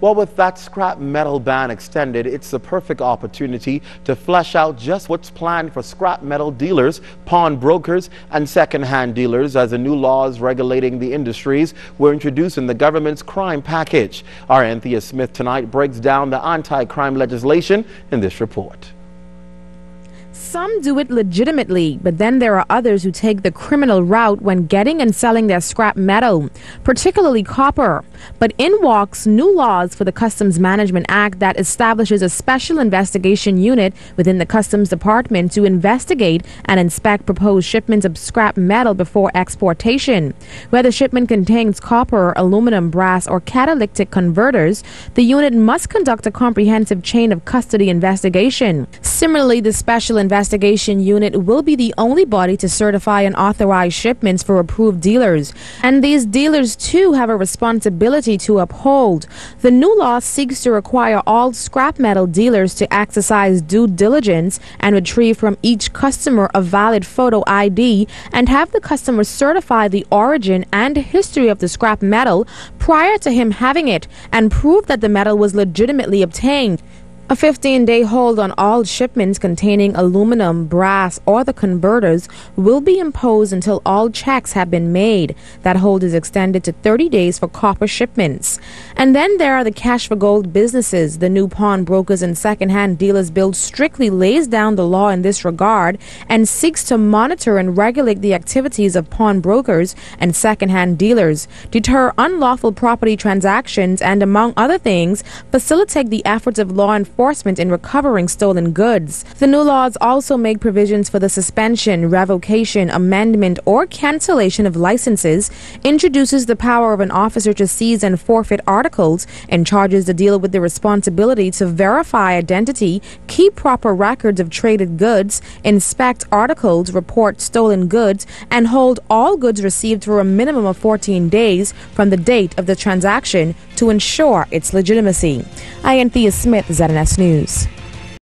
Well, with that scrap metal ban extended, it's the perfect opportunity to flesh out just what's planned for scrap metal dealers, pawn brokers, and second-hand dealers as the new laws regulating the industries were introduced in the government's crime package. Our Anthea Smith tonight breaks down the anti-crime legislation in this report. Some do it legitimately, but then there are others who take the criminal route when getting and selling their scrap metal, particularly copper. But in walks new laws for the Customs Management Act that establishes a special investigation unit within the Customs Department to investigate and inspect proposed shipments of scrap metal before exportation. Where the shipment contains copper, aluminum, brass, or catalytic converters, the unit must conduct a comprehensive chain of custody investigation. Similarly, the special investigation unit will be the only body to certify and authorize shipments for approved dealers. And these dealers too have a responsibility to uphold. The new law seeks to require all scrap metal dealers to exercise due diligence and retrieve from each customer a valid photo ID and have the customer certify the origin and history of the scrap metal prior to him having it and prove that the metal was legitimately obtained. A 15 day hold on all shipments containing aluminum, brass, or the converters will be imposed until all checks have been made. That hold is extended to 30 days for copper shipments. And then there are the cash for gold businesses. The new pawn brokers and second hand dealers bill strictly lays down the law in this regard and seeks to monitor and regulate the activities of pawn brokers and second hand dealers, deter unlawful property transactions, and among other things, facilitate the efforts of law enforcement enforcement in recovering stolen goods. The new laws also make provisions for the suspension, revocation, amendment, or cancellation of licenses, introduces the power of an officer to seize and forfeit articles, and charges the dealer with the responsibility to verify identity, keep proper records of traded goods, inspect articles, report stolen goods, and hold all goods received for a minimum of 14 days from the date of the transaction to ensure its legitimacy. I am Thea Smith, ZNS News.